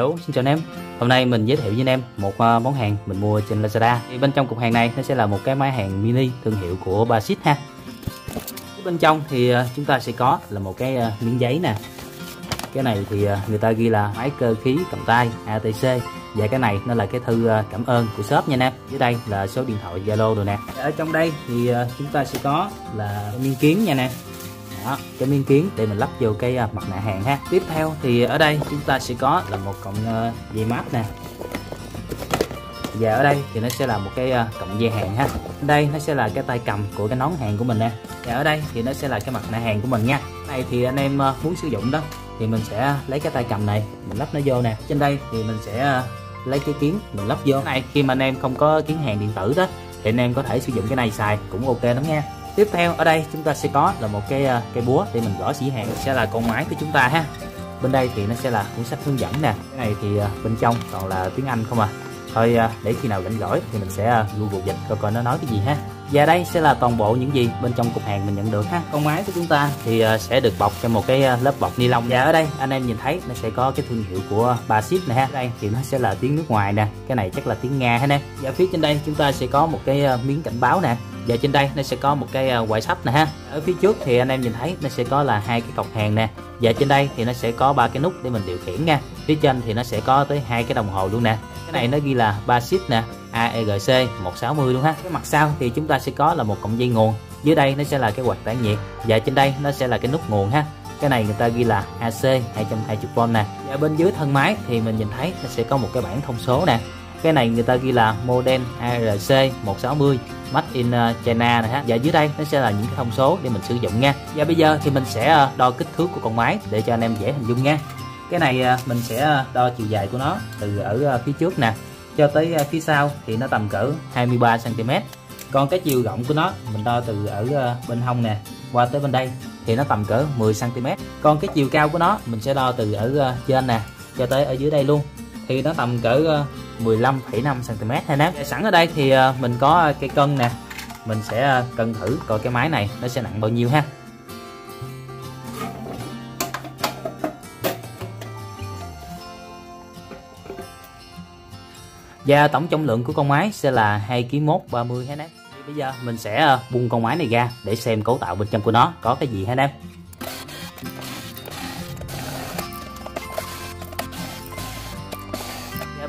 Hello, xin chào anh em. Hôm nay mình giới thiệu với anh em một à, món hàng mình mua trên Lazada. Thì bên trong cục hàng này nó sẽ là một cái máy hàng mini thương hiệu của Basit ha. Bên trong thì à, chúng ta sẽ có là một cái à, miếng giấy nè. Cái này thì người ta ghi là máy cơ khí cầm tay ATC và cái này nó là cái thư cảm ơn của shop nha anh em. Dưới đây là số điện thoại Zalo rồi nè. Ở trong đây thì chúng ta sẽ có là miếng kiến nha nè đó, cái miếng kiến để mình lắp vô cái à, mặt nạ hàng ha. Tiếp theo thì ở đây chúng ta sẽ có là một cọng ờ, dây mát nè. Và ở đây thì nó sẽ là một cái ờ, cọng dây hàng ha. Đây nó sẽ là cái tay cầm của cái nón hàng của mình nè. Và ở đây thì nó sẽ là cái mặt nạ hàng của mình nha. Này thì anh em ờ, muốn sử dụng đó thì mình sẽ lấy cái tay cầm này mình lắp nó vô nè. Trên đây thì mình sẽ lấy cái kiến mình lắp vô. Này khi mà anh em không có kiến hàng điện tử đó thì anh em có thể sử dụng cái này xài cũng ok lắm nha tiếp theo, ở đây chúng ta sẽ có là một cái à, cây búa để mình gõ sĩ hàng. Sẽ là con máy của chúng ta ha. Bên đây thì nó sẽ là cuốn sách hướng dẫn nè. Cái này thì à, bên trong còn là tiếng Anh không à. Thôi à, để khi nào rảnh rỗi thì mình sẽ google dịch coi coi nó nói cái gì ha. Và đây sẽ là toàn bộ những gì bên trong cục hàng mình nhận được ha. Con máy của chúng ta thì sẽ được bọc trong một cái lớp bọc ni lông. Và ở đây anh em nhìn thấy nó sẽ có cái thương hiệu của Basit này ha. Đây thì nó sẽ là tiếng nước ngoài nè. Cái này chắc là tiếng Nga ha nè. Và phía trên đây chúng ta sẽ có một cái miếng cảnh báo nè và trên đây nó sẽ có một cái à, sách nè ha. Ở phía trước thì anh em nhìn thấy nó sẽ có là hai cái cọc hàng nè. Và trên đây thì nó sẽ có ba cái nút để mình điều khiển nha. Phía trên thì nó sẽ có tới hai cái đồng hồ luôn nè. Cái này nó ghi là ba ship nè AEGC 160 luôn ha. Cái mặt sau thì chúng ta sẽ có là một cọng dây nguồn. Dưới đây nó sẽ là cái quạt tản nhiệt. Và trên đây nó sẽ là cái nút nguồn ha. Cái này người ta ghi là AC 220V nè. Và bên dưới thân máy thì mình nhìn thấy nó sẽ có một cái bảng thông số nè cái này người ta ghi là model ARC 160 Made in ờ, China này ha. Và dưới đây nó sẽ là những cái thông số để mình sử dụng nha. Và bây giờ thì mình sẽ ờ, đo kích thước của con máy để cho anh em dễ hình dung nha. Cái này ờ, mình sẽ đo chiều dài của nó từ ở phía trước nè cho tới phía sau thì nó tầm cỡ 23 cm còn cái chiều rộng của nó mình đo từ ở bên hông nè qua tới bên đây thì nó tầm cỡ 10 cm còn cái chiều cao của nó mình sẽ đo từ ở trên nè cho tới ở dưới đây luôn thì nó tầm cỡ 15,5 cm ha nè sẵn ở đây thì ờ, mình có ờ, cây cân nè. Mình sẽ ờ, cân thử coi cái máy này nó sẽ nặng bao nhiêu ha. Và tổng trọng lượng của con máy sẽ là 2 kg 1 30 ha nè bây giờ mình sẽ buông con máy này ra để xem cấu tạo bên trong của nó có cái gì ha nè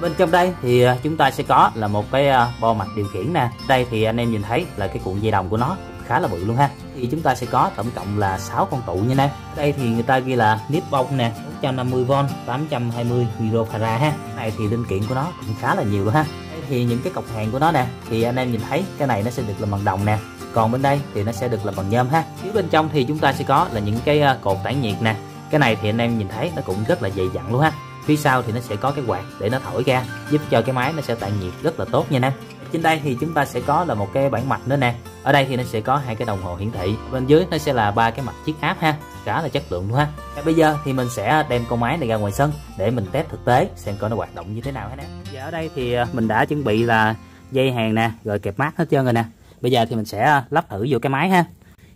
bên trong đây thì à, chúng ta sẽ có là một cái à, bo mạch điều khiển nè. Đây thì anh em nhìn thấy là cái cuộn dây đồng của nó khá là bự luôn ha. Thì chúng ta sẽ có tổng cộng là 6 con tụ như này đây thì người ta ghi là nếp bông nè 450V 820 microfarad ha. Này thì linh kiện của nó cũng khá là nhiều luôn ha. Đây thì những cái cọc hàng của nó nè, thì anh em nhìn thấy cái này nó sẽ được làm bằng đồng nè. Còn bên đây thì nó sẽ được làm bằng nhôm ha. Phía bên trong thì chúng ta sẽ có là những cái à, cột tản nhiệt nè. Cái này thì anh em nhìn thấy nó cũng rất là dày dặn luôn ha phía sau thì nó sẽ có cái quạt để nó thổi ra, giúp cho cái máy nó sẽ tản nhiệt rất là tốt nha anh em trên đây thì chúng ta sẽ có là một cái bảng mạch nữa nè. Ở đây thì nó sẽ có hai cái đồng hồ hiển thị. Bên dưới nó sẽ là ba cái mặt chiếc áp ha, khá là chất lượng luôn ha. Bây giờ thì mình sẽ đem con máy này ra ngoài sân để mình test thực tế xem coi nó hoạt động như thế nào hết nè giờ ở đây thì à, mình đã chuẩn bị là dây hàng nè, rồi kẹp mát hết trơn rồi nè. Bây giờ thì mình sẽ à, lắp thử vô cái máy ha.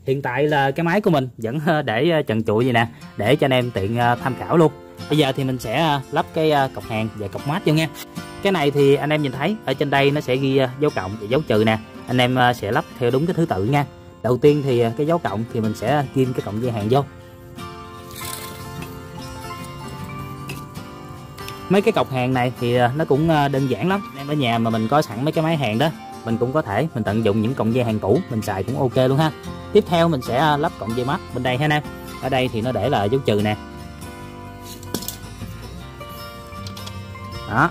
Hiện tại là cái máy của mình vẫn à, để trần trụi vậy nè, để cho anh em tiện tham khảo luôn bây giờ thì mình sẽ à, lắp cái à, cọc hàng và cọc mát vô nha. Cái này thì anh em nhìn thấy, ở trên đây nó sẽ ghi à, dấu cộng và dấu trừ nè. Anh em sẽ lắp theo đúng cái thứ tự nha. Đầu tiên thì cái dấu cộng thì mình sẽ kim cái cộng dây hàng vô. Mấy cái cọc hàng này thì nó cũng đơn giản lắm. Anh em ở nhà mà mình có sẵn mấy cái máy hàng đó, mình cũng có thể, mình tận dụng những cọng dây hàng cũ, mình xài cũng ok luôn ha. Tiếp theo mình sẽ lắp cọng dây mắt bên đây ha anh em. Ở đây thì nó để là dấu trừ nè. Đó.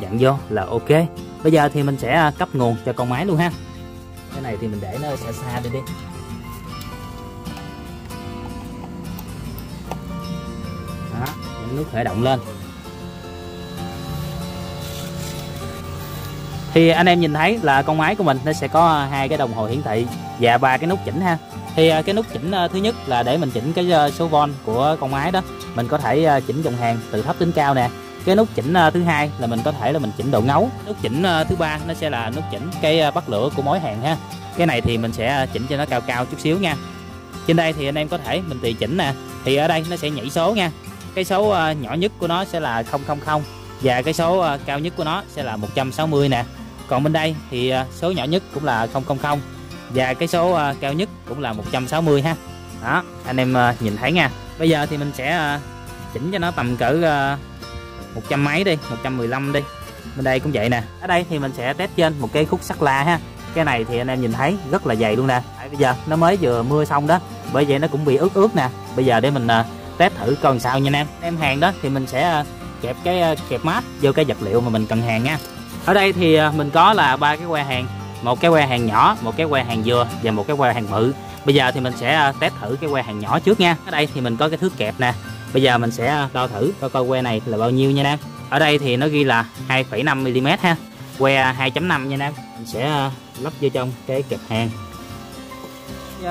Dặn vô là ok. Bây giờ thì mình sẽ à, cấp nguồn cho con máy luôn ha. Cái này thì mình để nó xa xa đi đi. Đó nhấn nút khởi động lên. Thì anh em nhìn thấy là con máy của mình nó sẽ có à, hai cái đồng hồ hiển thị và ba cái nút chỉnh ha. Thì à, cái nút chỉnh thứ nhất là để mình chỉnh cái số von của con máy đó. Mình có thể chỉnh dòng hàng từ thấp đến cao nè cái nút chỉnh ờ, thứ hai là mình có thể là mình chỉnh độ ngấu. Nút chỉnh ờ, thứ ba nó sẽ là nút chỉnh cái ờ, bắt lửa của mối hàng ha. Cái này thì mình sẽ chỉnh cho nó cao cao chút xíu nha. Trên đây thì anh em có thể mình tùy chỉnh nè. Thì ở đây nó sẽ nhảy số nha. Cái số nhỏ nhất của nó sẽ là 000 và cái số cao nhất của nó sẽ là 160 nè. Còn bên đây thì số nhỏ nhất cũng là 000 và cái số cao nhất cũng là 160 ha. Đó, anh em nhìn thấy nha. Bây giờ thì mình sẽ chỉnh cho nó tầm cỡ 100 mấy đi 115 đi. Bên đây cũng vậy nè. Ở đây thì mình sẽ test trên một cái khúc sắt la ha. Cái này thì anh em nhìn thấy rất là dày luôn nè. Tại bây giờ nó mới vừa mưa xong đó bởi vậy nó cũng bị ướt ướt nè. Bây giờ để mình uh, test thử coi sao nha anh em. Em hàng đó thì mình sẽ uh, kẹp cái uh, kẹp mát vô cái vật liệu mà mình cần hàng nha. Ở đây thì uh, mình có là ba cái que hàng. Một cái que hàng nhỏ một cái que hàng dừa và một cái que hàng bự. Bây giờ thì mình sẽ test thử cái que hàng nhỏ trước nha. Ở đây thì mình có cái thước kẹp nè bây giờ mình sẽ à, đo thử coi coi que này là bao nhiêu nha em ở đây thì nó ghi là 2,5 mm ha. Que 2.5 nha em mình sẽ à, lắp vô trong cái kẹp hàng.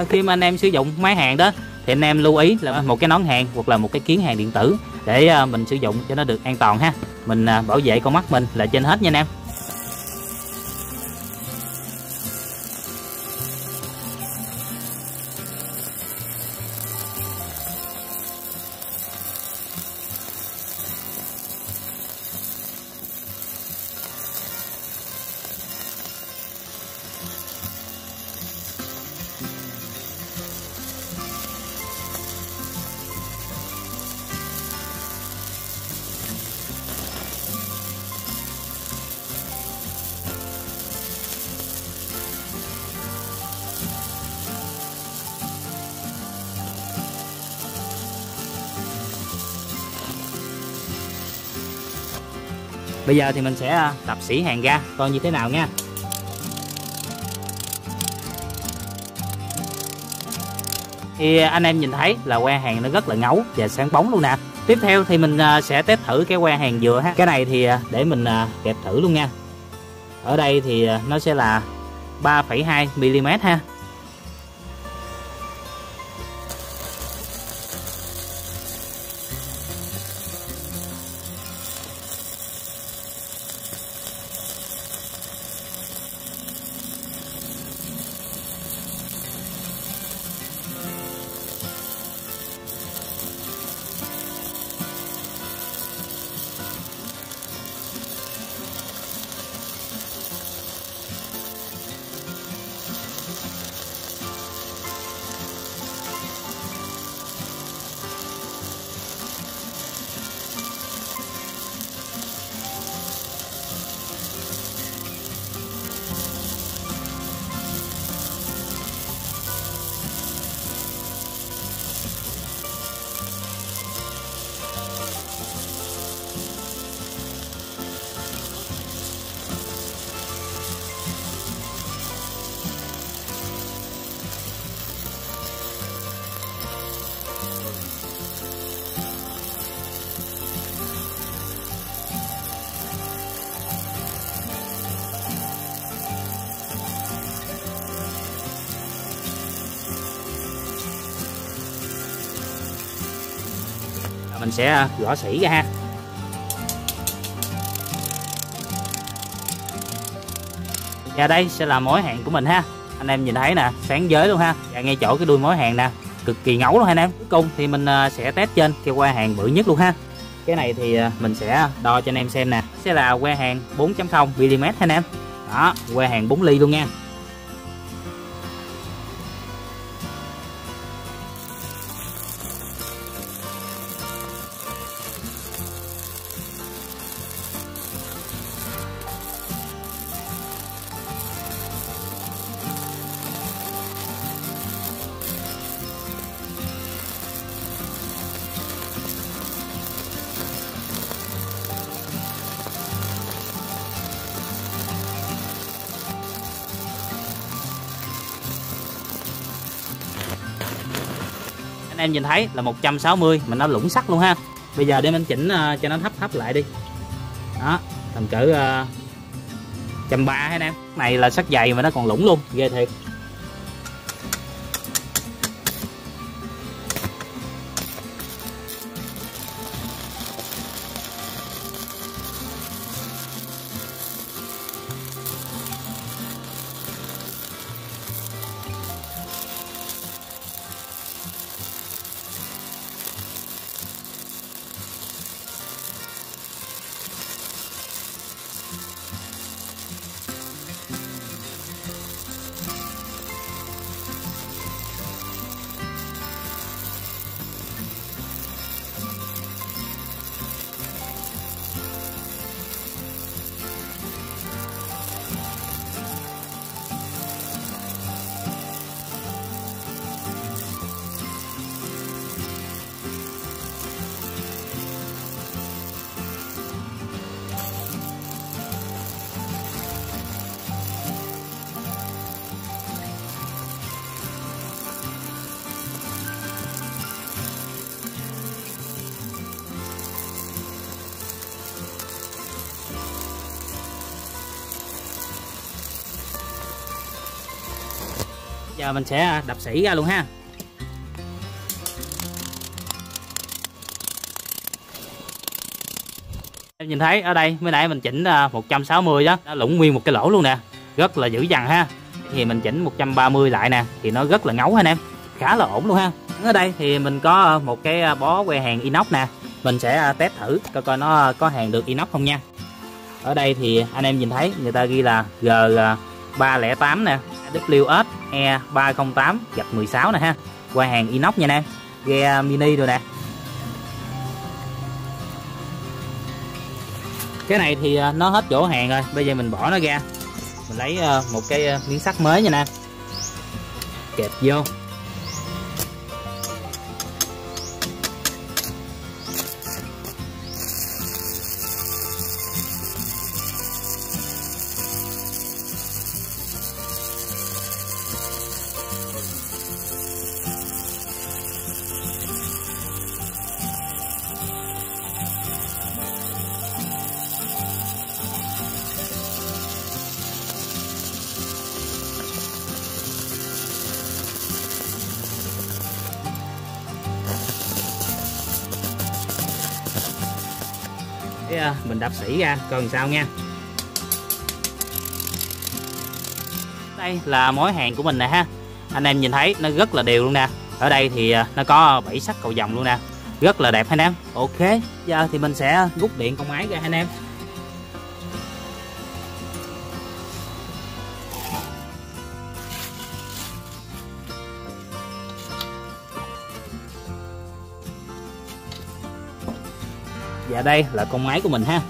Khi mà anh em sử dụng máy hàng đó thì anh em lưu ý là một cái nón hàng hoặc là một cái kiến hàng điện tử để à, mình sử dụng cho nó được an toàn ha. Mình bảo vệ con mắt mình là trên hết nha anh em bây giờ thì mình sẽ à, tập sỉ hàng ra coi như thế nào nha. Thì à, anh em nhìn thấy là que hàng nó rất là ngấu và sáng bóng luôn nè. Tiếp theo thì mình à, sẽ test thử cái que hàng dừa ha. Cái này thì để mình kẹp thử luôn nha. Ở đây thì nó sẽ là 3,2 mm ha. Mình sẽ à, gõ sỉ ra ha. Và đây sẽ là mối hàng của mình ha. Anh em nhìn thấy nè, sáng giới luôn ha. Và ngay chỗ cái đuôi mối hàng nè. Cực kỳ ngấu luôn ha anh em. Cuối cùng thì mình à, sẽ test trên cái que hàng bự nhất luôn ha. Cái này thì à, mình sẽ đo cho anh em xem nè. Sẽ là que hàng 4.0 mm ha anh em. Đó, que hàng 4 ly luôn nha. Anh em nhìn thấy là 160 mình nó lũng sắt luôn ha. Bây giờ để mình chỉnh uh, cho nó thấp thấp lại đi. Đó tầm cỡ ờ, trăm ba anh em. Này là sắt dày mà nó còn lũng luôn ghê thiệt. Giờ mình sẽ à, đập sỉ ra luôn ha. Em nhìn thấy, ở đây, mới nãy mình chỉnh à, 160 đó, nó lũng nguyên một cái lỗ luôn nè. Rất là dữ dằn ha. Thì mình chỉnh 130 lại nè, thì nó rất là ngấu anh em. Khá là ổn luôn ha. Ở đây thì mình có à, một cái bó que hàng inox nè. Mình sẽ test thử coi coi nó có hàng được inox không nha. Ở đây thì anh em nhìn thấy, người ta ghi là G308 nè. WS E308 gạch 16 nè ha. Qua hàng inox nha em ghe à, mini rồi nè. Cái này thì à, nó hết chỗ hàng rồi. Bây giờ mình bỏ nó ra. Mình lấy à, một cái miếng sắt mới nha nè. Kẹp vô. À, mình đập sỉ ra làm sao nha. Đây là mối hàng của mình nè ha. Anh em nhìn thấy nó rất là đều luôn nè. Ở đây thì à, nó có bảy sắc cầu vòng luôn nè. Rất là đẹp anh em. Ok giờ thì mình sẽ rút điện con máy ra anh em Dạ đây, là con máy của mình ha.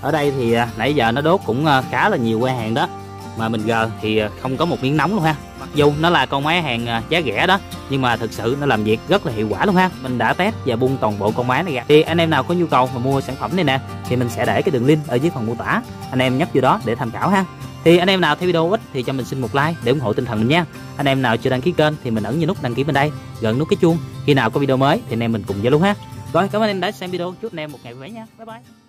Ở đây thì à, nãy giờ nó đốt cũng à, khá là nhiều que hàng đó. Mà mình gờ thì à, không có một miếng nóng luôn ha. Mặc dù nó là con máy hàng giá rẻ đó, Nhưng mà thực sự nó làm việc rất là hiệu quả luôn ha. Mình đã test và bung toàn bộ con máy này ra. Thì anh em nào có nhu cầu mà mua sản phẩm này nè, Thì mình sẽ để cái đường link ở dưới phần mô tả. Anh em nhấp vô đó để tham khảo ha. Thì anh em nào thấy video ích thì cho mình xin một like để ủng hộ tinh thần mình nha. Anh em nào chưa đăng ký kênh thì mình ấn như nút đăng ký bên đây, gần nút cái chuông. Khi nào có video mới thì anh em mình cùng giao luôn ha rồi, cảm ơn anh đã xem video chúc anh em một ngày vui vẻ nha bye bye.